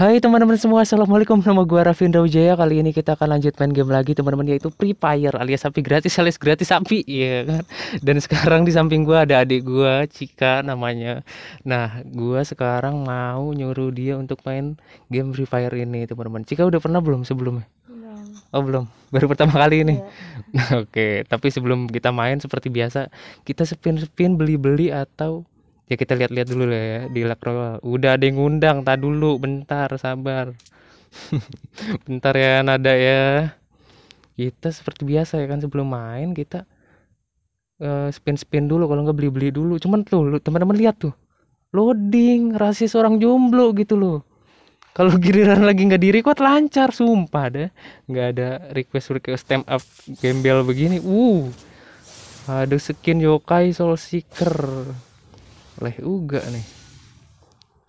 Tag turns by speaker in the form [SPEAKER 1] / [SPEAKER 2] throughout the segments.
[SPEAKER 1] Hai teman-teman semua, Assalamualaikum. Nama gue Rafindra Wijaya. Kali ini kita akan lanjut main game lagi teman-teman Yaitu Free Fire alias sapi gratis alias gratis sapi Iya kan? Dan sekarang di samping gue ada adik gue Cika namanya. Nah gue sekarang mau nyuruh dia untuk main game Free Fire ini teman-teman. Cika udah pernah belum sebelumnya?
[SPEAKER 2] Belum.
[SPEAKER 1] Oh belum, baru pertama kali ini?
[SPEAKER 2] Iya.
[SPEAKER 1] Oke, tapi sebelum kita main seperti biasa Kita spin-spin beli-beli atau Ya kita lihat-lihat dulu lah ya di Luck Royale. Udah ada yang ngundang, tak dulu, bentar, sabar. bentar ya nada ya. Kita seperti biasa ya kan sebelum main kita eh, spin-spin dulu kalau nggak beli-beli dulu. Cuman tuh teman-teman lihat tuh. Loading rahasia seorang jomblo gitu loh. Kalau giliran lagi nggak di record lancar sumpah deh. Nggak ada request request stamp up gembel begini. Uh. Ada skin yokai soul seeker. Leh uga nih.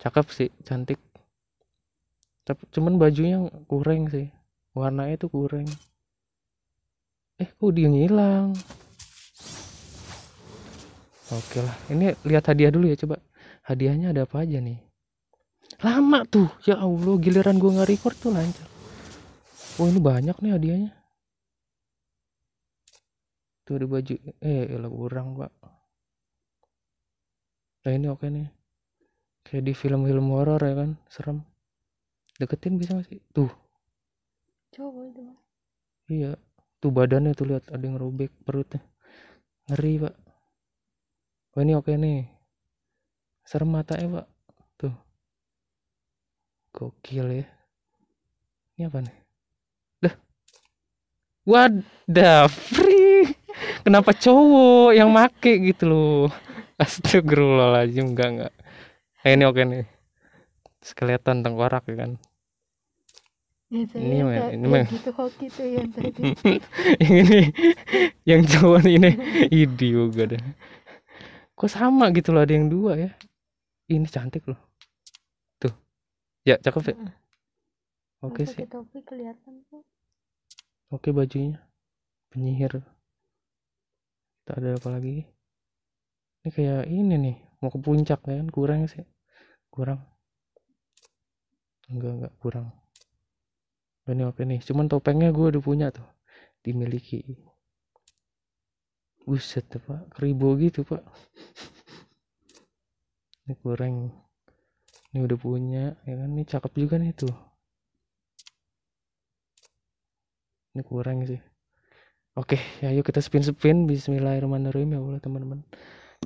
[SPEAKER 1] Cakep sih, cantik. Tapi cuman bajunya kurang sih. Warnanya tuh kurang. Eh, kok dia ngilang? Oke lah. Ini lihat hadiah dulu ya coba. Hadiahnya ada apa aja nih? Lama tuh. Ya Allah, giliran gua nggak record tuh lancar. Oh, ini banyak nih hadiahnya. Tuh ada baju. Eh, elah kurang, Pak. Nah, ini oke nih. Kayak di film-film horor ya kan, serem. Deketin bisa gak sih? Tuh,
[SPEAKER 2] Coba itu mah.
[SPEAKER 1] iya. Tuh badannya tuh lihat ada yang robek perutnya. Ngeri, Pak. Oh, ini oke nih. Serem matanya, Pak. Tuh. Gokil ya. Ini apa nih? Dah. Wadah, free. Kenapa cowok yang make gitu loh? Astagfirullahaladzim, enggak enggak. Nah, ini oke nih. Skeleton tengkorak ya kan.
[SPEAKER 2] Biasanya
[SPEAKER 1] Ini mah- ini mah-
[SPEAKER 2] gitu hoki tuh yang tadi.
[SPEAKER 1] yang ini yang cowok ini. Ide juga deh. Kok sama gitu loh ada yang dua ya? Ini cantik loh. Tuh. Ya cakep ya? Oke sih.
[SPEAKER 2] Topi kelihatan tuh.
[SPEAKER 1] oke bajunya. Penyihir. Kita ada apa lagi ini kayak ini nih mau ke puncak ya kan kurang sih. Kurang. Enggak enggak kurang. Ini oke nih. Cuman topengnya gue udah punya tuh dimiliki. Buset tuh pak. Keribo gitu pak. Ini kurang. Ini udah punya ya kan? Ini cakep juga nih tuh. Ini kurang sih. Oke ya yuk kita spin-spin. Bismillahirrahmanirrahim ya Allah teman-teman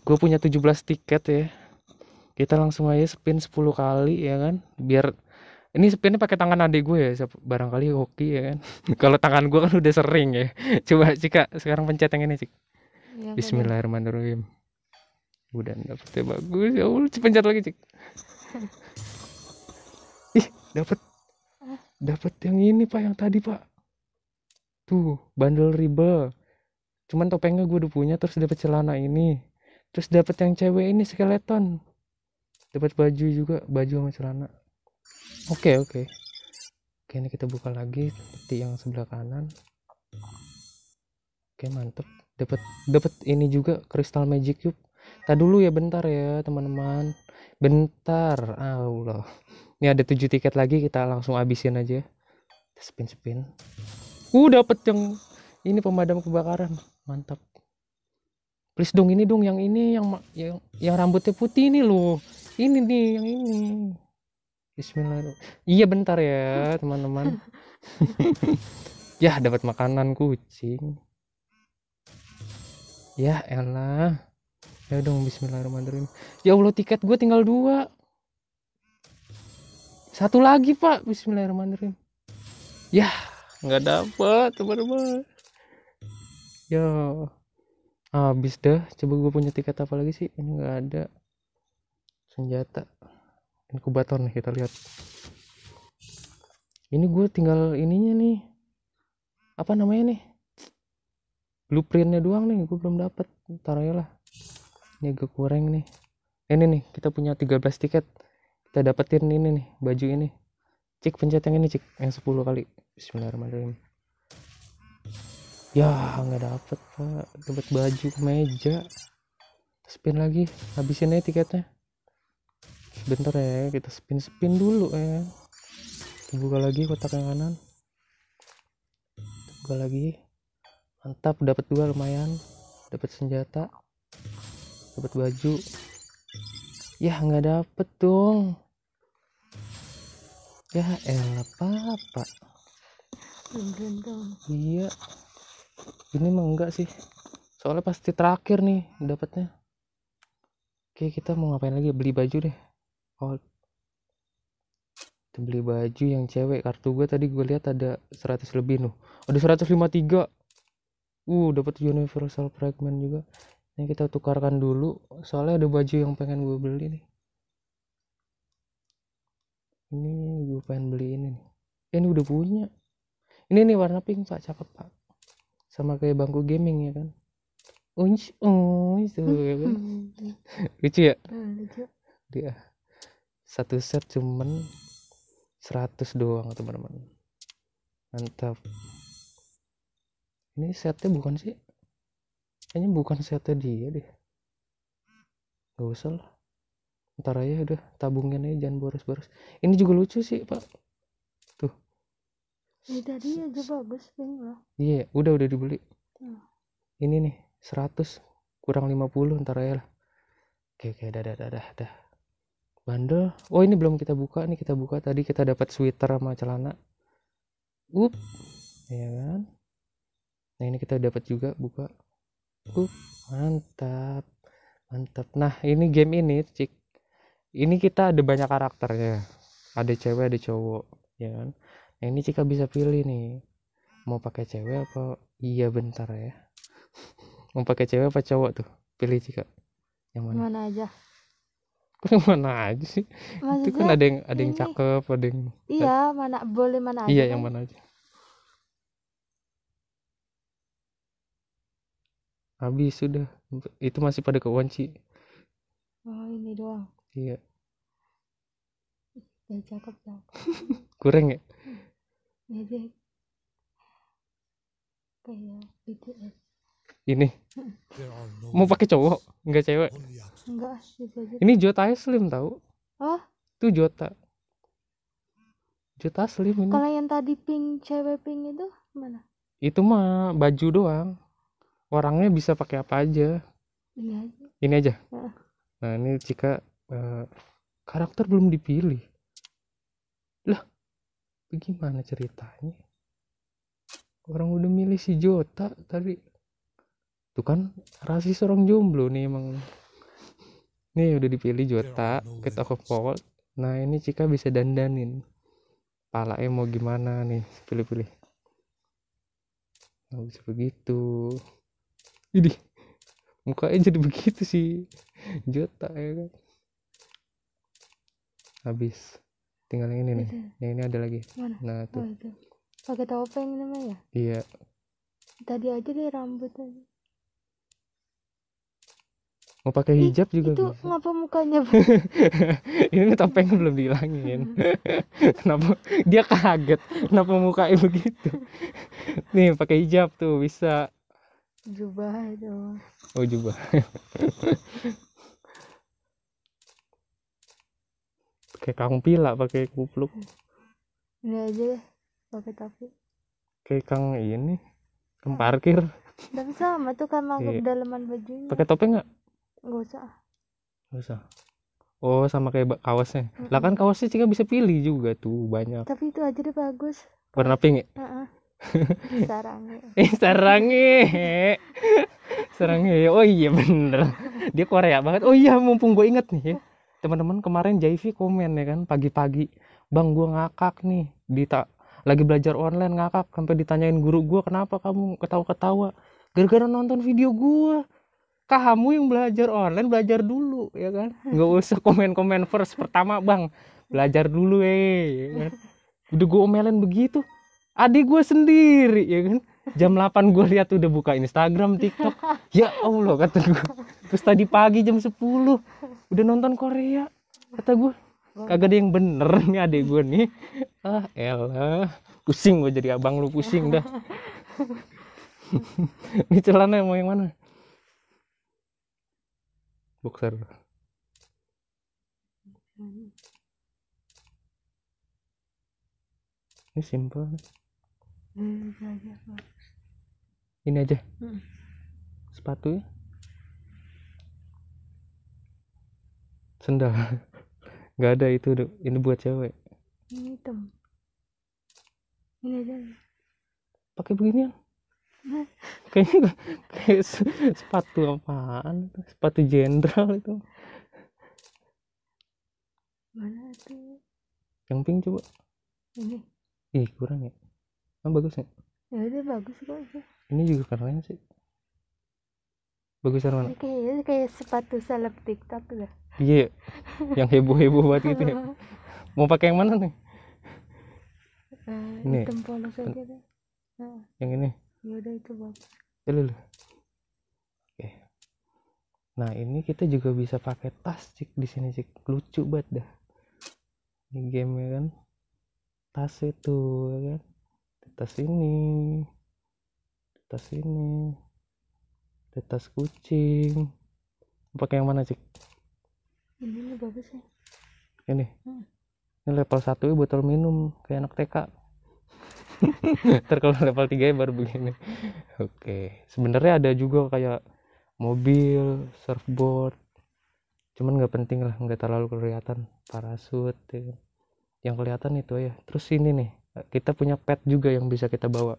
[SPEAKER 1] Gue punya 17 tiket ya Kita langsung aja spin 10 kali ya kan Biar ini spinnya pakai tangan adik gue ya barangkali hoki ya kan kalau tangan gue kan udah sering ya coba Cika sekarang pencet yang ini Cik
[SPEAKER 2] Ya,
[SPEAKER 1] Bismillahirrahmanirrahim. Udah dapetnya bagus ya Allah pencet lagi cik. Ih dapat
[SPEAKER 2] Ah.
[SPEAKER 1] dapat yang ini pak yang tadi pak. Tuh bundle riba. Cuman topengnya gue udah punya terus dapat celana ini. Terus dapat yang cewek ini skeleton. Dapat baju juga baju sama celana. Oke oke. Oke ini kita buka lagi di yang sebelah kanan. Oke mantep dapat dapat ini juga crystal magic cube tak dulu ya bentar ya teman-teman bentar Allah ini ada tujuh tiket lagi kita langsung habisin aja Kita spin spin uh dapat yang ini pemadam kebakaran mantap please dong ini dong yang ini yang yang yang rambutnya putih ini loh ini nih yang ini Bismillahirrahmanirrahim iya bentar ya teman-teman ya dapat makanan kucing Ya elah. Ya dong bismillahirrahmanirrahim. Ya Allah tiket gue tinggal dua. Satu lagi pak. Bismillahirrahmanirrahim. Ya nggak dapat teman-teman. Ya habis dah. Coba gue punya tiket apa lagi sih? Ini nggak ada. Senjata. Inkubator nih kita lihat. Ini gue tinggal ininya nih. Apa namanya nih? blueprintnya doang nih gue belum dapat ntar aja lah ini agak kurang nih ini nih kita punya 13 tiket kita dapetin ini nih baju ini cik pencet yang ini cik yang 10 kali Bismillahirrahmanirrahim ya nggak dapet pak. Dapat baju meja. Spin lagi habisin aja tiketnya. Bentar ya kita spin spin dulu ya. Buka lagi kotak yang kanan. Buka lagi. Mantap dapat dua lumayan. Dapat senjata. Dapat baju. Ya nggak dapet dong. Ya elah apa
[SPEAKER 2] belum beruntung
[SPEAKER 1] iya ini mah enggak sih. Soalnya pasti terakhir nih dapatnya. Oke kita mau ngapain lagi? Beli baju deh. Oh. Kita beli baju yang cewek. Kartu gue tadi gue lihat ada 100 lebih nuh ada 153 uh dapat universal fragment juga. Ini kita tukarkan dulu. Soalnya ada baju yang pengen gue beli nih. Ini gue pengen beli ini nih. Eh, ini udah punya. Ini nih warna pink pak. Cakep pak sama kayak bangku gaming ya kan? Unch unch tuh ya kan? Lucu ya?
[SPEAKER 2] Hmm, lucu.
[SPEAKER 1] Dia satu set cuman 100 doang teman-teman. Mantap. Ini setnya bukan sih? Kayaknya bukan setnya dia deh. Gak usah lah. Ntar aja udah tabungin aja jangan boros-boros. Ini juga lucu sih pak
[SPEAKER 2] ini tadi aja bagus pink loh
[SPEAKER 1] iya udah udah dibeli.
[SPEAKER 2] Hmm.
[SPEAKER 1] ini nih 100 kurang 50 ntar aja lah. Oke oke dah dah dah dah dah. Bandel. Oh ini belum kita buka nih kita buka. Tadi kita dapat sweater sama celana. Up. Ya kan? Nah ini kita dapat juga buka. Up. Mantap. Mantap. Nah ini game ini cik. Ini kita ada banyak karakternya. Ada cewek ada cowok ya kan nah ini Cika bisa pilih nih. Mau pakai cewek apa? Iya bentar ya. Mau pakai cewek apa cowok tuh? Pilih Cika. Yang mana?
[SPEAKER 2] Mana aja.
[SPEAKER 1] Kok yang mana aja sih? Itu kan
[SPEAKER 2] maksudnya
[SPEAKER 1] ada yang ada yang
[SPEAKER 2] ini-
[SPEAKER 1] cakep ada yang
[SPEAKER 2] iya mana boleh mana aja
[SPEAKER 1] iya
[SPEAKER 2] kan?
[SPEAKER 1] yang mana aja. Habis sudah. Itu masih pada kekunci
[SPEAKER 2] oh ini doang.
[SPEAKER 1] Iya.
[SPEAKER 2] Ya cakep cakep.
[SPEAKER 1] Kurang ya
[SPEAKER 2] kayak BTS
[SPEAKER 1] ini?
[SPEAKER 3] No
[SPEAKER 1] mau pakai cowok? Nggak cewek?
[SPEAKER 2] Enggak gitu aja
[SPEAKER 1] ini Jota Slim tahu
[SPEAKER 2] oh
[SPEAKER 1] itu Jota. Jota Slim ini.
[SPEAKER 2] Kalau yang tadi pink cewek pink itu mana?
[SPEAKER 1] Itu mah baju doang. Orangnya bisa pakai apa aja.
[SPEAKER 2] Ini aja.
[SPEAKER 1] Ini aja.
[SPEAKER 2] Heeh.
[SPEAKER 1] nah ini jika eh, karakter belum dipilih bagaimana ceritanya? Orang udah milih si Jota tadi. Tuh kan rasis orang jomblo nih emang. Nih udah dipilih Jota kita ke Vault nah ini Cika bisa dandanin. Palanya mau gimana nih pilih-pilih? Nggak bisa begitu. Ini mukanya jadi begitu sih. Jota ya kan? Habis tinggal yang ini nih.
[SPEAKER 2] Itu.
[SPEAKER 1] Yang ini ada lagi.
[SPEAKER 2] Mana?
[SPEAKER 1] Nah
[SPEAKER 2] oh
[SPEAKER 1] tuh
[SPEAKER 2] itu. Pakai topeng namanya
[SPEAKER 1] iya.
[SPEAKER 2] Tadi aja deh rambut aja
[SPEAKER 1] mau pakai
[SPEAKER 2] Ih,
[SPEAKER 1] hijab juga
[SPEAKER 2] itu
[SPEAKER 1] bisa.
[SPEAKER 2] ngapa mukanya
[SPEAKER 1] ini topeng belum dihilangin. Kenapa? Dia kaget. Kenapa mukanya begitu nih pakai hijab tuh bisa.
[SPEAKER 2] Jubah itu.
[SPEAKER 1] Oh juga pakai kang pila pakai kupluk.
[SPEAKER 2] Ini aja deh pakai topi.
[SPEAKER 1] Kayak kang ini kang parkir.
[SPEAKER 2] Tapi sama tuh kan mangkuk
[SPEAKER 1] Iya.
[SPEAKER 2] dalaman bajunya.
[SPEAKER 1] Pakai topeng nggak?
[SPEAKER 2] Nggak usah.
[SPEAKER 1] Nggak usah. Oh sama kayak kaosnya lah kan kaosnya Cika bisa pilih juga tuh banyak.
[SPEAKER 2] Tapi itu aja deh bagus.
[SPEAKER 1] Warna pink ya?
[SPEAKER 2] Heeh. sarangnya
[SPEAKER 1] eh sarangnya sarangnya oh iya bener. Dia Korea banget. Oh iya mumpung gue inget nih ya teman-teman kemarin Jaivi komen ya kan pagi-pagi bang gue ngakak nih Dita lagi belajar online ngakak sampai ditanyain guru gue kenapa kamu ketawa-ketawa? Gara-gara nonton video gue kamu yang belajar online belajar dulu ya kan? Nggak usah komen-komen first pertama bang belajar dulu eh ya kan? udah gue omelin begitu adik gue sendiri ya kan? Jam 8 gue lihat udah buka Instagram TikTok. Ya Allah kata gue terus tadi pagi jam 10 udah nonton Korea kata gue kagak ada yang bener nih adik gue nih. Ah elah pusing gue jadi abang lu pusing dah. Ini celana mau yang mana? Boxer. Ini simple.
[SPEAKER 2] Hmm, aja bagus.
[SPEAKER 1] ini aja.
[SPEAKER 2] Hmm.
[SPEAKER 1] sepatu ya sendal. Nggak ada itu ini buat cewek.
[SPEAKER 2] Ini hitam. Ini aja.
[SPEAKER 1] pakai beginian? Kayaknya kayak se- sepatu apaan sepatu jenderal itu.
[SPEAKER 2] Mana tuh?
[SPEAKER 1] yang pink coba.
[SPEAKER 2] Ini.
[SPEAKER 1] ih kurang ya. Ah, bagus ya
[SPEAKER 2] Ya udah bagus kok
[SPEAKER 1] ini juga keren sih bagusan mana
[SPEAKER 2] kayaknya kayak sepatu seleb TikTok lah.
[SPEAKER 1] iya yang heboh heboh banget gitu ya. Mau pakai yang mana nih?
[SPEAKER 2] Nah,
[SPEAKER 1] Ini.
[SPEAKER 2] hitam polos aja deh. Nah,
[SPEAKER 1] yang ini.
[SPEAKER 2] Ya udah itu bagus.
[SPEAKER 1] Eh, lu, lu. oke. Nah ini kita juga bisa pakai tas cik. Di sini cik. Lucu banget dah. Ini game ya kan. Tas itu ya kan. Tas ini. Tas ini tas kucing. Pakai yang mana cik?
[SPEAKER 2] Ini nih bagus ya.
[SPEAKER 1] ini.
[SPEAKER 2] Hmm.
[SPEAKER 1] ini level 1 ya botol minum. Kayak anak TK ntar kalau level 3 baru begini. Oke. Sebenarnya ada juga kayak mobil surfboard. Cuman nggak penting lah nggak terlalu kelihatan. Parasut ya. Yang kelihatan itu ya. Terus ini nih kita punya pet juga yang bisa kita bawa.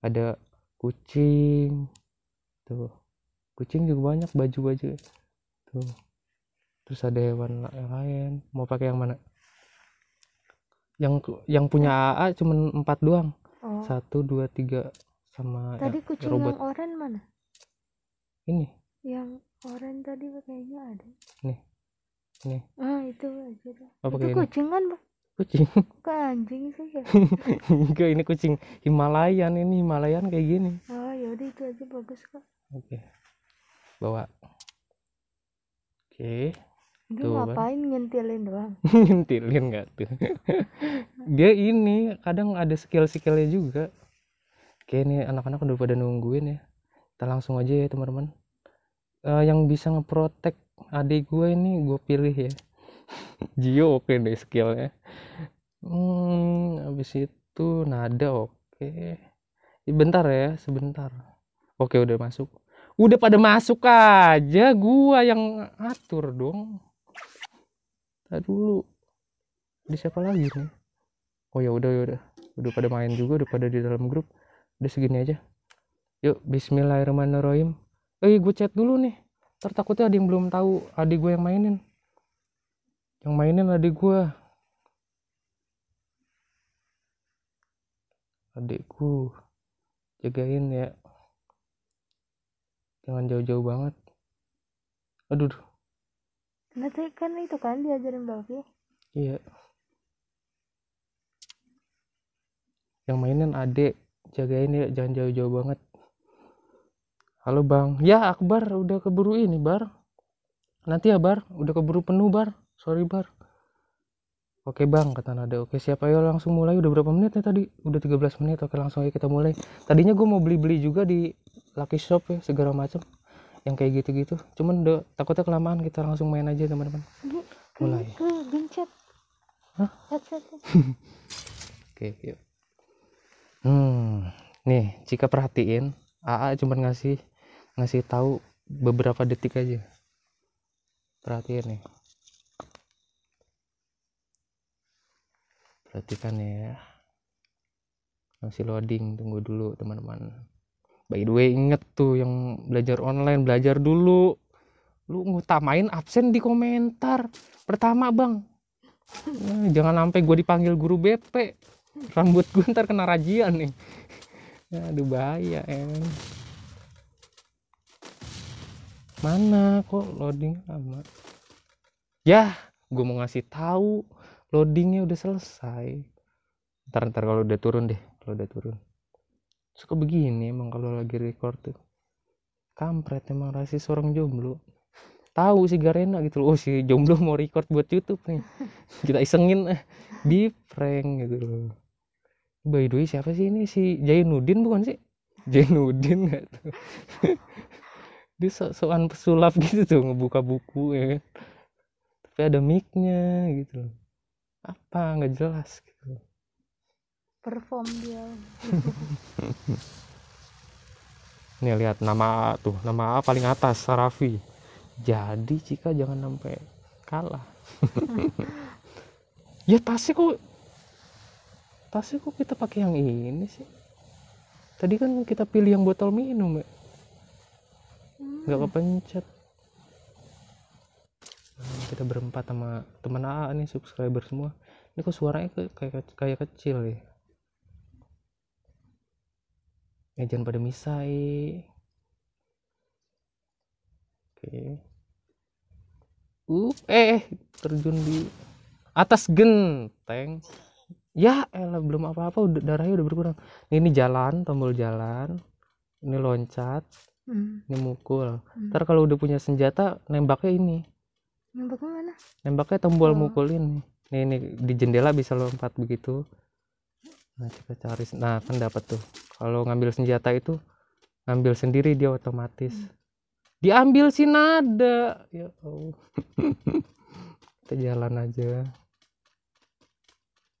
[SPEAKER 1] Ada kucing tuh kucing juga banyak baju-baju tuh terus ada hewan lain mau pakai yang mana yang yang punya AA cuman empat doang
[SPEAKER 2] Oh.
[SPEAKER 1] satu dua tiga sama ya-
[SPEAKER 2] Tadi kucing
[SPEAKER 1] robot
[SPEAKER 2] yang oren mana?
[SPEAKER 1] ini
[SPEAKER 2] Yang oren tadi kayaknya ada.
[SPEAKER 1] Nih. Nih.
[SPEAKER 2] Ah, itu aja
[SPEAKER 1] apa
[SPEAKER 2] itu
[SPEAKER 1] kayak ini
[SPEAKER 2] kucing kan, Bang?
[SPEAKER 1] kucing
[SPEAKER 2] Kok anjing sih ya?
[SPEAKER 1] enggak ini kucing Himalayan ini Himalayan kayak gini
[SPEAKER 2] Oh, ya udah itu aja bagus kok.
[SPEAKER 1] Oke. Bawa. Oke.
[SPEAKER 2] Dia
[SPEAKER 1] Tuh, kan.
[SPEAKER 2] ngapain nyentilin doang?
[SPEAKER 1] nyentilin nggak tuh? Dia ini kadang ada skill-skillnya juga. Kayak ini anak-anak udah pada nungguin ya. Kita langsung aja ya teman-teman. Eh, yang bisa ngeprotek adik gue ini gue pilih ya. Gio oke deh skillnya. Hmm habis itu nada oke. Ih, bentar ya sebentar oke udah masuk. Udah pada masuk aja gua yang atur dong. Tadi dulu. Di siapa lagi nih? Oh ya udah ya udah. Udah pada main juga udah pada di dalam grup. Udah segini aja. Yuk Bismillahirrahmanirrahim. Eh gue chat dulu nih. Ntar takutnya ada yang belum tahu adik gue yang mainin. Yang mainin adik gue adikku jagain ya jangan jauh-jauh banget aduh duh.
[SPEAKER 2] Nanti kan itu kan diajarin Bavi.
[SPEAKER 1] Iya. Yang mainin adek, jagain ya, jangan jauh-jauh banget. Halo bang, ya Akbar udah keburu ini bar. Nanti ya bar, udah keburu penuh bar. Sorry bar. Oke bang, kata Nada. Oke siapa ya langsung mulai. Udah berapa menit ya tadi? Udah 13 menit. Oke langsung aja kita mulai. Tadinya gue mau beli-beli juga di Lucky Shop ya, segala macam. Yang kayak gitu-gitu. Cuman udah takutnya kelamaan. Kita langsung main aja teman-teman. Mulai.
[SPEAKER 2] gencet.
[SPEAKER 1] Hah?
[SPEAKER 2] Chat.
[SPEAKER 1] Oke, yuk. Hmm, nih, jika perhatiin, AA cuma ngasih ngasih tahu beberapa detik aja. Perhatiin nih. Perhatikan ya. Masih loading, tunggu dulu teman-teman. By the way, inget tuh yang belajar online, belajar dulu. Lu ngutamain absen di komentar. Pertama, Bang. Nah, jangan sampai gue dipanggil guru BP rambut gue ntar kena rajian nih aduh bahaya ya kan. mana kok loading lama ya gue mau ngasih tahu loadingnya udah selesai. Ntar ntar kalau udah turun deh kalau udah turun. Suka begini emang kalau lagi record tuh? Kampret emang rasis orang jomblo. Tahu si Garena gitu loh oh si jomblo mau record buat YouTube nih. Kita isengin eh, di prank gitu loh. By the way siapa sih ini? Si Jainuddin bukan sih? Jainuddin nggak tuh dia sok-sokan pesulap gitu tuh ngebuka buku ya kan. Tapi ada micnya gitu loh apa? Nggak jelas gitu.
[SPEAKER 2] Perform dia.
[SPEAKER 1] Nih lihat nama tuh nama A paling atas Sarafi jadi Cika jangan sampai kalah. Ya tasnya kok tasnya kok kita pakai yang ini sih. Tadi kan kita pilih yang botol minum ya. Nggak kepencet. Nah, kita berempat sama teman AA nih subscriber semua ini kok suaranya ke- kayak kayak kecil ya? Ya jangan pada misai. Oke. Up eh terjun di atas genteng ya elah belum apa-apa udah darahnya udah berkurang. Ini jalan tombol jalan. Ini loncat.
[SPEAKER 2] Hmm.
[SPEAKER 1] ini mukul.
[SPEAKER 2] Hmm.
[SPEAKER 1] ntar kalau udah punya senjata nembaknya ini
[SPEAKER 2] nembaknya mana?
[SPEAKER 1] Nembaknya tombol
[SPEAKER 2] Oh.
[SPEAKER 1] mukul ini. Nih nih di jendela bisa lompat begitu. Nah kita cari nah kan dapat tuh. Kalau ngambil senjata itu ngambil sendiri dia otomatis. Diambil si nada. Ya Allah. Kita jalan aja.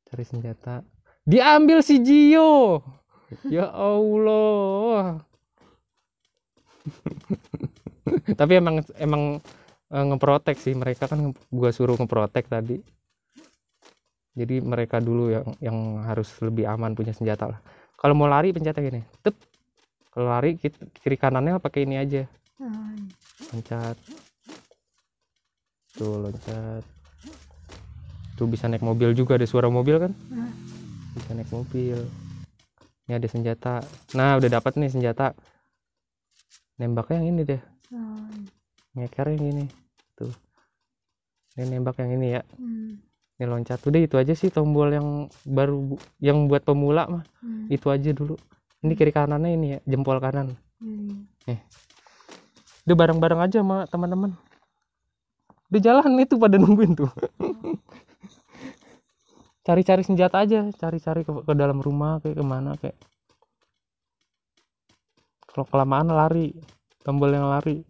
[SPEAKER 1] Cari senjata. Diambil si Gio ya Allah. Tapi emang emang eh, ngeprotek sih mereka kan gua suruh ngeprotek tadi. Jadi mereka dulu yang yang harus lebih aman punya senjata lah. Kalau mau lari pencetnya gini tep. Kalau lari kiri kanannya pakai ini aja. Loncat. Tuh loncat. Tuh bisa naik mobil juga ada suara mobil kan? Bisa naik mobil. Ini ada senjata. Nah udah dapat nih senjata. Nembaknya yang ini deh. Ngeker yang ini ini nembak yang ini ya.
[SPEAKER 2] Hmm.
[SPEAKER 1] ini loncat. Udah itu aja sih tombol yang baru bu- yang buat pemula mah.
[SPEAKER 2] Hmm.
[SPEAKER 1] itu aja dulu. Ini kiri kanannya ini ya jempol kanan.
[SPEAKER 2] Hmm.
[SPEAKER 1] udah bareng-bareng aja sama teman-teman. Di jalan itu pada nungguin tuh. Cari-cari senjata aja. Cari-cari ke, ke dalam rumah kayak ke mana kayak. Kalau kelamaan lari. Tombol yang lari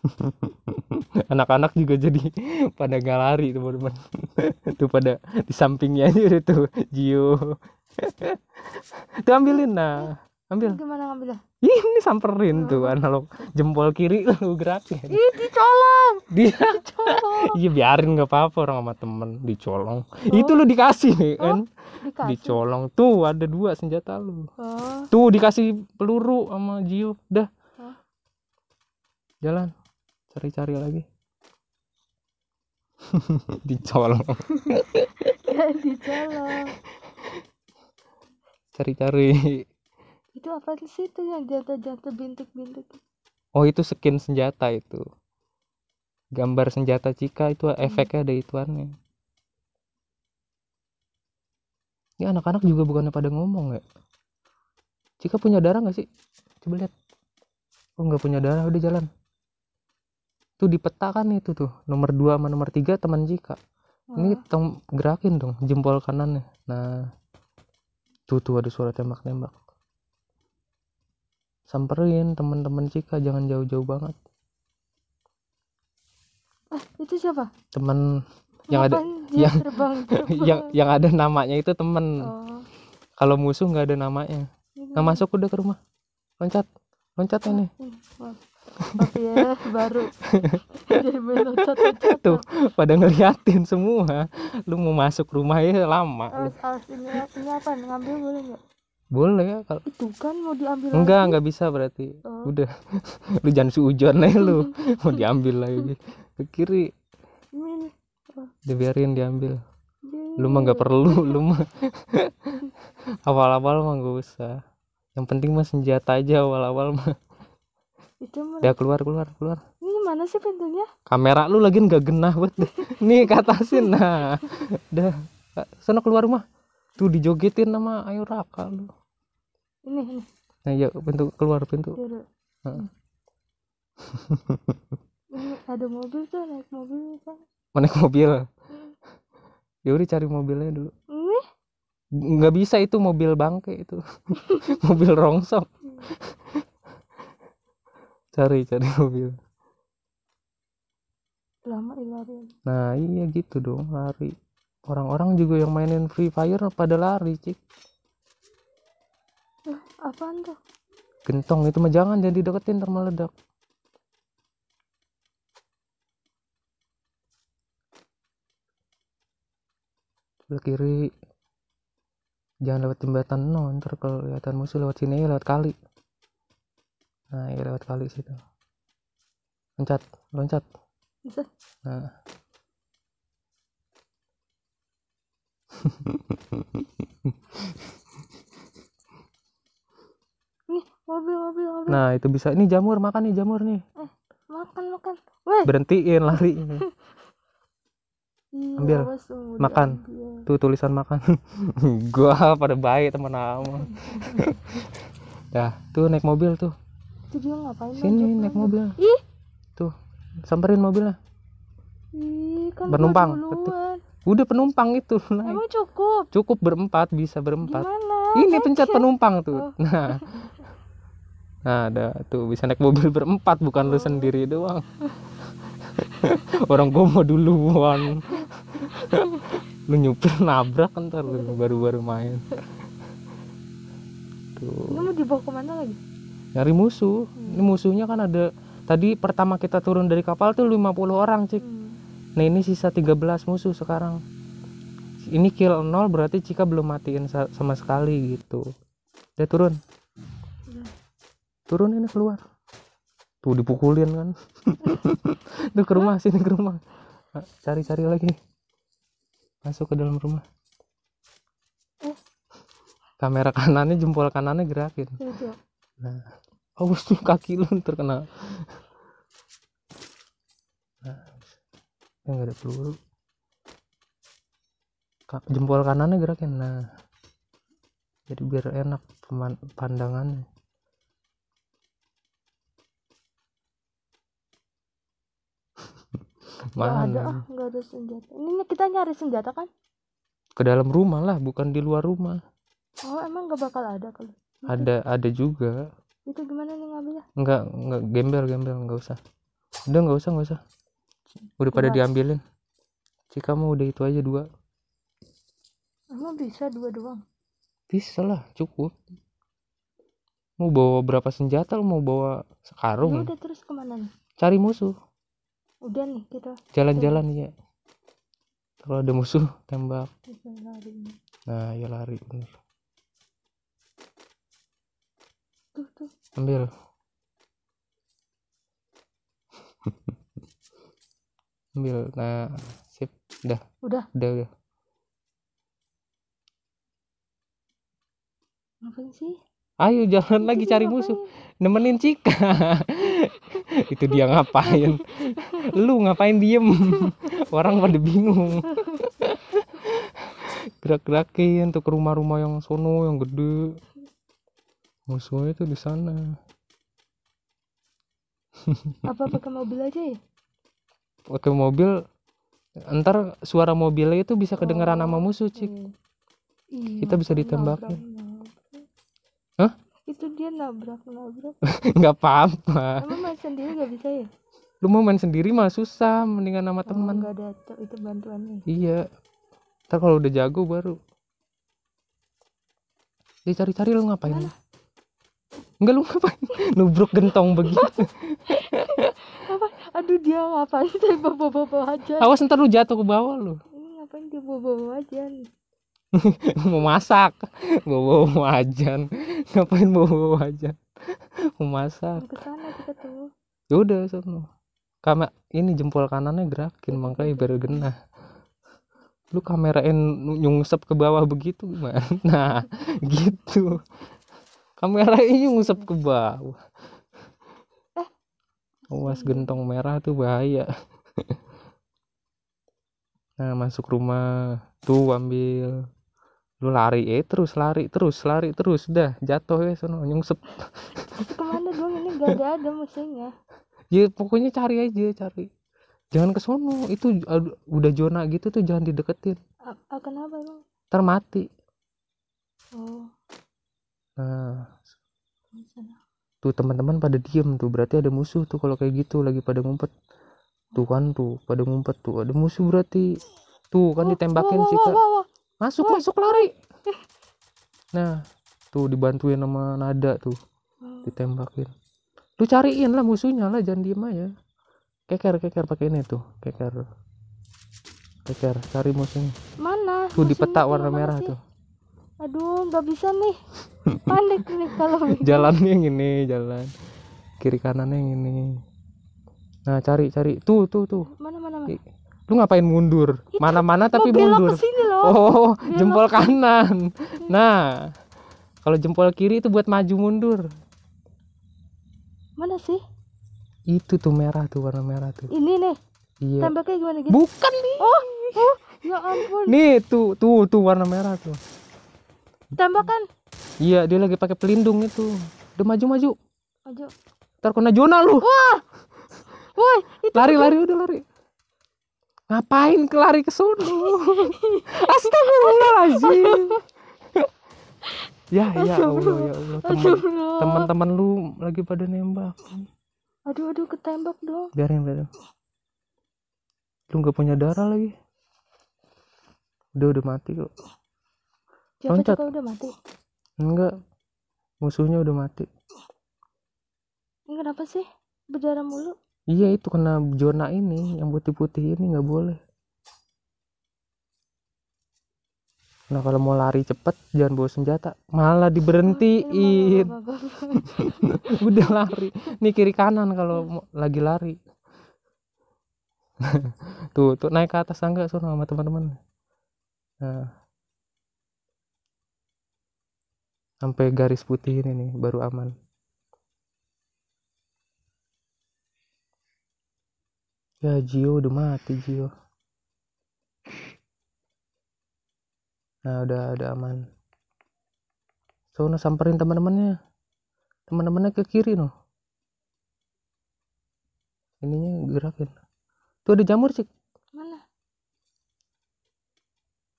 [SPEAKER 1] anak-anak juga jadi pada nggak lari teman-teman. Tuh pada di sampingnya aja itu Gio tuh ambilin nah ambil.
[SPEAKER 2] Gimana ngambilnya?
[SPEAKER 1] Ini samperin tuh analog jempol kiri lu gerakin
[SPEAKER 2] ih dicolong.
[SPEAKER 1] Dia.
[SPEAKER 2] Dicolong.
[SPEAKER 1] Iya biarin nggak apa-apa orang sama temen dicolong. Itu lu dikasih kan?
[SPEAKER 2] Dikasih.
[SPEAKER 1] Dicolong. Tuh ada dua senjata lu.
[SPEAKER 2] Oh.
[SPEAKER 1] Tuh dikasih peluru sama Gio dah. Jalan cari-cari lagi. Dicolong.
[SPEAKER 2] Ya dicolong.
[SPEAKER 1] Cari-cari.
[SPEAKER 2] Itu apa sih itu yang jatuh-jatuh bintik-bintik?
[SPEAKER 1] Oh itu skin senjata itu. Gambar senjata Cika itu efeknya ada ituannya. Ini anak-anak juga bukannya pada ngomong ya? Cika punya darah nggak sih? Coba lihat. Oh nggak punya darah udah jalan tuh di peta kan itu tuh nomor 2 sama nomor 3 teman Cika ini
[SPEAKER 2] Oh,
[SPEAKER 1] tom gerakin dong jempol kanannya. Nah tuh tuh ada suara tembak-tembak. Samperin teman-teman Cika jangan jauh-jauh banget.
[SPEAKER 2] Ah itu siapa?
[SPEAKER 1] Teman yang ada
[SPEAKER 2] Ngapain
[SPEAKER 1] yang-
[SPEAKER 2] terbang terbang
[SPEAKER 1] yang yang ada namanya itu temen
[SPEAKER 2] oh.
[SPEAKER 1] Kalau musuh nggak ada namanya. Nah masuk udah ke rumah. Loncat loncat ini
[SPEAKER 2] Maaf ya baru. Jadi
[SPEAKER 1] tuh pada ngeliatin semua. Lu mau masuk rumah ya lama.
[SPEAKER 2] Alas alas ini ini apa? Ngambil boleh nggak?
[SPEAKER 1] Boleh ya kalau
[SPEAKER 2] itu kan mau diambil
[SPEAKER 1] enggak
[SPEAKER 2] lagi.
[SPEAKER 1] nggak bisa berarti.
[SPEAKER 2] Oh.
[SPEAKER 1] udah. Lu jangan suujon aja lu. Mau diambil lagi. Ke kiri.
[SPEAKER 2] Ini
[SPEAKER 1] dibiarin diambil. Lu mah nggak perlu lu mah. Awal-awal mah nggak usah. Yang penting mah senjata aja awal-awal mah
[SPEAKER 2] itu mana
[SPEAKER 1] udah keluar keluar keluar.
[SPEAKER 2] Ini mana sih pintunya?
[SPEAKER 1] Kamera lu lagi nggak genah buat nih katasin nah udah sana keluar rumah. Tuh dijogetin sama ayo raka lu.
[SPEAKER 2] Ini ini.
[SPEAKER 1] Nah ya pintu keluar pintu.
[SPEAKER 2] Ini ada mobil tuh naik mobil kan?
[SPEAKER 1] Mana mobil. Ya udah cari mobilnya dulu.
[SPEAKER 2] Ini?
[SPEAKER 1] Nggak bisa itu mobil bangke itu. Mobil rongsok cari cari mobil.
[SPEAKER 2] Lama lari.
[SPEAKER 1] Nah iya gitu dong lari. Orang-orang juga yang mainin Free Fire pada lari cik.
[SPEAKER 2] Lah, apaan tuh?
[SPEAKER 1] gentong itu mah jangan jangan dideketin ntar meledak. Sebelah kiri. Jangan lewat jembatan no. Ntar kelihatan musuh lewat sini lewat kali nah iya lewat kali situ loncat loncat
[SPEAKER 2] Bisa.
[SPEAKER 1] nah
[SPEAKER 2] Nih, mobil, mobil, mobil.
[SPEAKER 1] nah itu bisa ini jamur makan nih jamur nih
[SPEAKER 2] Makan, makan. Weh.
[SPEAKER 1] berhentiin lari
[SPEAKER 2] Iya,
[SPEAKER 1] ambil. Makan.
[SPEAKER 2] diambil.
[SPEAKER 1] tuh tulisan makan gua pada baik temen ama dah tuh naik mobil tuh
[SPEAKER 2] Itu dia ngapain?
[SPEAKER 1] sini naik mobil.
[SPEAKER 2] Ih,
[SPEAKER 1] tuh samperin mobilnya.
[SPEAKER 2] Ih, kan duluan.
[SPEAKER 1] udah penumpang itu naik.
[SPEAKER 2] Emang cukup?
[SPEAKER 1] cukup berempat bisa berempat.
[SPEAKER 2] Gimana?
[SPEAKER 1] ini pencet penumpang tuh.
[SPEAKER 2] Oh.
[SPEAKER 1] nah. Nah ada tuh bisa naik mobil berempat bukan lu sendiri doang. Orang gua mau duluan. Lu nyupir nabrak ntar lu baru-baru main. Tuh
[SPEAKER 2] Ini mau dibawa ke mana lagi?
[SPEAKER 1] Nyari musuh. Ini musuhnya kan ada tadi pertama kita turun dari kapal tuh 50 orang cik.
[SPEAKER 2] Hmm.
[SPEAKER 1] nah ini sisa 13 musuh sekarang. Ini kill 0 berarti Cika belum matiin sa- sama sekali gitu. Dia turun. Turun ini keluar. Tuh dipukulin kan. Tuh ke rumah sini ke rumah. Ah, cari-cari lagi. Masuk ke dalam rumah.
[SPEAKER 2] Eh.
[SPEAKER 1] kamera kanannya jempol kanannya gerakin.
[SPEAKER 2] Itu.
[SPEAKER 1] Nah, awas tuh kaki lu terkena. Nah, ya nggak ada peluru. Jempol kanannya gerakin. Nah, jadi biar enak pandangannya.
[SPEAKER 2] Nggak ada,
[SPEAKER 1] Mana?
[SPEAKER 2] ah, nggak ada senjata. Ini kita nyari senjata kan?
[SPEAKER 1] Ke dalam rumah lah, bukan di luar rumah.
[SPEAKER 2] Oh, emang nggak bakal ada kalau. Itu,
[SPEAKER 1] Ada ada juga.
[SPEAKER 2] itu gimana nih ngambilnya?
[SPEAKER 1] Enggak, enggak gembel gembel nggak usah. Udah nggak usah nggak usah. Udah pada diambilin. Si kamu udah itu aja dua.
[SPEAKER 2] Emang bisa dua doang?
[SPEAKER 1] Bisa lah, cukup. Mau bawa berapa senjata, lu mau bawa
[SPEAKER 2] Ya
[SPEAKER 1] sekarung.
[SPEAKER 2] udah terus ke mana nih?
[SPEAKER 1] Cari musuh,
[SPEAKER 2] Udah nih kita
[SPEAKER 1] jalan-jalan ya. Kalau ada musuh, tembak. Nah, ya lari bener.
[SPEAKER 2] Tuh tuh.
[SPEAKER 1] Ambil. Ambil. Nah, sip. Udah,
[SPEAKER 2] Udah.
[SPEAKER 1] udah, udah.
[SPEAKER 2] Ngapain sih?
[SPEAKER 1] Ayo jalan lagi cari
[SPEAKER 2] ngapain?
[SPEAKER 1] musuh. Nemenin Cika. Itu dia ngapain? Lu ngapain diem? Orang pada bingung. Gerak-gerakin tuh ke rumah-rumah yang sono yang gede. Musuhnya tuh di sana.
[SPEAKER 2] Apa pakai mobil aja ya?
[SPEAKER 1] Pakai mobil ntar suara mobilnya itu bisa kedengeran sama
[SPEAKER 2] Oh,
[SPEAKER 1] musuh, Cik.
[SPEAKER 2] iya. Ih,
[SPEAKER 1] Kita bisa ditembakin. Hah?
[SPEAKER 2] Itu dia nabrak-nabrak.
[SPEAKER 1] nggak apa-apa.
[SPEAKER 2] Emang main sendiri gak bisa ya?
[SPEAKER 1] Lu mau main sendiri mah susah, mendingan sama
[SPEAKER 2] Oh,
[SPEAKER 1] teman.
[SPEAKER 2] nggak ada itu bantuannya.
[SPEAKER 1] Iya. Ntar kalau udah jago baru. Ya cari-cari lu ngapain?
[SPEAKER 2] Mana?
[SPEAKER 1] Enggak lu ngapain? Nubruk gentong begitu.
[SPEAKER 2] Apa? Aduh dia ngapain saya bawa-bawa aja.
[SPEAKER 1] Awas ntar lu jatuh ke bawah lu.
[SPEAKER 2] Ini ngapain dia bawa-bawa aja nih?
[SPEAKER 1] Mau masak. Bawa wajan. Ngapain bawa wajan? Mau masak.
[SPEAKER 2] Ke sana kita tuh.
[SPEAKER 1] Ya udah sono. Kama ini jempol kanannya gerakin makanya biar genah. Lu kamerain nyungsep ke bawah begitu gimana? Nah, gitu. Kamerain nyungsep ke bawah. Awas gentong merah tuh bahaya. Nah, masuk rumah. Tuh ambil. Lu lari eh terus lari terus lari terus dah jatuh ya sono nyungsep.
[SPEAKER 2] Ke mana dong ini gak ada ada musuhnya.
[SPEAKER 1] Ya pokoknya cari aja cari. Jangan ke sono. Itu aduh, udah zona gitu tuh jangan dideketin.
[SPEAKER 2] A kenapa emang?
[SPEAKER 1] Ntar mati.
[SPEAKER 2] Oh,
[SPEAKER 1] Nah, tuh teman-teman pada diem tuh berarti ada musuh tuh kalau kayak gitu lagi pada ngumpet. Tuh kan tuh pada ngumpet tuh ada musuh berarti. Tuh kan
[SPEAKER 2] Oh,
[SPEAKER 1] ditembakin sih
[SPEAKER 2] wah, wah.
[SPEAKER 1] masuk masuk lari. Nah tuh dibantuin sama nada tuh ditembakin. Lu cariin lah musuhnya lah jangan diem aja. Keker keker pakai ini tuh keker. Keker cari musuhnya.
[SPEAKER 2] Mana?
[SPEAKER 1] tuh di peta warna merah
[SPEAKER 2] sih?
[SPEAKER 1] tuh.
[SPEAKER 2] Aduh, nggak bisa nih. Panik nih kalau
[SPEAKER 1] jalannya yang ini jalan kiri kanannya yang ini nah cari cari tuh tuh tuh
[SPEAKER 2] mana mana mana.
[SPEAKER 1] Lu ngapain mundur mana-mana tapi
[SPEAKER 2] Mau belok
[SPEAKER 1] mundur
[SPEAKER 2] loh.
[SPEAKER 1] oh jempol kanan nah kalau jempol kiri itu buat maju mundur
[SPEAKER 2] Mana sih?
[SPEAKER 1] itu tuh merah tuh warna merah tuh
[SPEAKER 2] Ini nih.
[SPEAKER 1] iya
[SPEAKER 2] Tembaknya gimana gitu?
[SPEAKER 1] bukan nih
[SPEAKER 2] Oh, oh, ya ampun.
[SPEAKER 1] nih tuh tuh tuh warna merah tuh
[SPEAKER 2] Tembakan.
[SPEAKER 1] Iya dia lagi pakai pelindung itu. Udah maju maju. Ntar kena zona lu.
[SPEAKER 2] Woi, itu
[SPEAKER 1] lari lari udah lari. Ngapain ke lari ke sono? Astagfirullahaladzim. Ya ya Allah ya Allah. Teman-teman lu lagi pada nembak.
[SPEAKER 2] Aduh, aduh, ketembak dong.
[SPEAKER 1] biarin biarin. Lu nggak punya darah lagi? Udah udah mati kok.
[SPEAKER 2] Siapa
[SPEAKER 1] Loncat.
[SPEAKER 2] udah mati.
[SPEAKER 1] Enggak. Musuhnya udah mati.
[SPEAKER 2] Ini kenapa sih? Berdarah mulu.
[SPEAKER 1] iya itu kena zona ini yang putih-putih ini nggak boleh. Nah kalau mau lari cepet jangan bawa senjata. Malah diberhentiin. Udah lari. Nih kiri kanan kalau mau- lagi lari. Tuh tuh naik ke atas tangga sono sama teman-teman. Nah sampai garis putih ini nih baru aman. Ya Gio udah mati Gio nah udah udah aman. Sono samperin teman-temannya. Teman-temannya ke kiri noh. Ininya gerakin. Tuh ada jamur sih
[SPEAKER 2] Mana?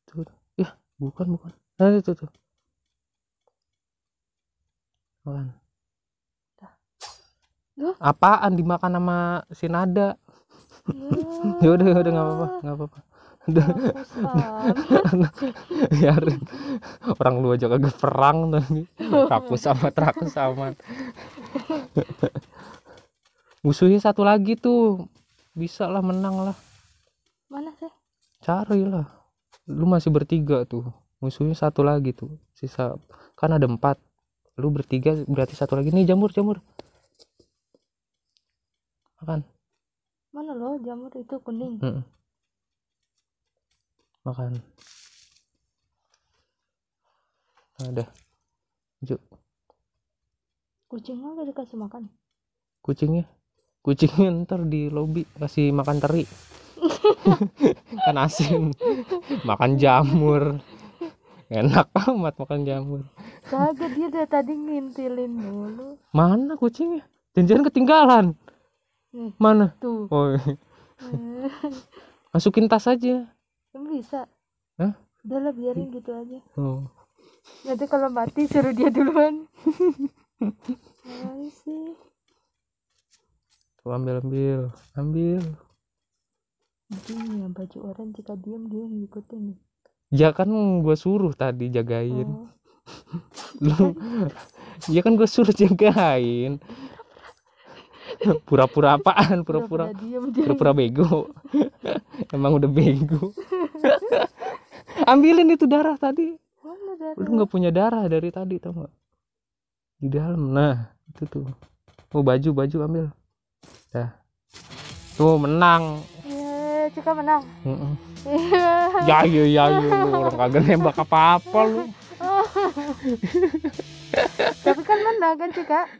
[SPEAKER 1] tuh ya bukan bukan. Nah itu tuh bukan
[SPEAKER 2] Loh?
[SPEAKER 1] apaan dimakan sama si nada?
[SPEAKER 2] Ya,
[SPEAKER 1] ya udah ya udah nggak apa-apa nggak apa-apa. udah. Biarin. Orang lu aja kagak perang tadi. Rakus amat rakus amat musuhnya satu lagi tuh. Bisa lah menang lah.
[SPEAKER 2] Mana sih?
[SPEAKER 1] cari lah. Lu masih bertiga tuh. Musuhnya satu lagi tuh. Sisa kan ada empat lu bertiga berarti satu lagi. Nih jamur jamur. Makan.
[SPEAKER 2] Mana loh jamur itu kuning?
[SPEAKER 1] Mm-mm. makan. Nah, udah. Yuk.
[SPEAKER 2] Kucingnya gak dikasih makan.
[SPEAKER 1] kucingnya? Kucingnya ntar di lobi kasih makan teri. Kan asin. Makan jamur enak amat makan jamur
[SPEAKER 2] Kagak dia dari tadi ngintilin mulu.
[SPEAKER 1] mana kucingnya jangan ketinggalan
[SPEAKER 2] Nih,
[SPEAKER 1] mana
[SPEAKER 2] tuh.
[SPEAKER 1] oh
[SPEAKER 2] Eh,
[SPEAKER 1] masukin tas aja
[SPEAKER 2] bisa.
[SPEAKER 1] Hah?
[SPEAKER 2] Udah lah biarin gitu aja.
[SPEAKER 1] oh.
[SPEAKER 2] Nanti kalau mati suruh dia duluan. Sih?
[SPEAKER 1] Tuh, ambil ambil ambil
[SPEAKER 2] Begini yang baju orang jika diam dia ngikutin.
[SPEAKER 1] Ya kan gue suruh tadi jagain.
[SPEAKER 2] Oh,
[SPEAKER 1] lu ya kan gue suruh jagain. Pura-pura apaan? Pura-pura pura-pura bego. Emang udah bego. Ambilin itu darah tadi.
[SPEAKER 2] Mana darah?
[SPEAKER 1] lu nggak punya darah dari tadi tau nggak? Di dalam. Nah itu tuh. Oh baju baju ambil. Dah. Tuh menang
[SPEAKER 2] Iya, Cika menang.
[SPEAKER 1] Mm-mm.
[SPEAKER 2] Iya.
[SPEAKER 1] ya ya ya orang kagak nembak apa apa lu
[SPEAKER 2] Tapi kan menang kan Cika?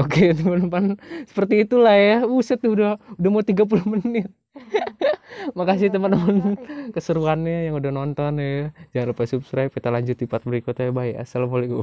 [SPEAKER 1] Oke teman-teman seperti itulah ya Buset udah udah mau 30 menit Makasih teman-teman keseruannya yang udah nonton ya Jangan lupa subscribe kita lanjut di part berikutnya Bye Assalamualaikum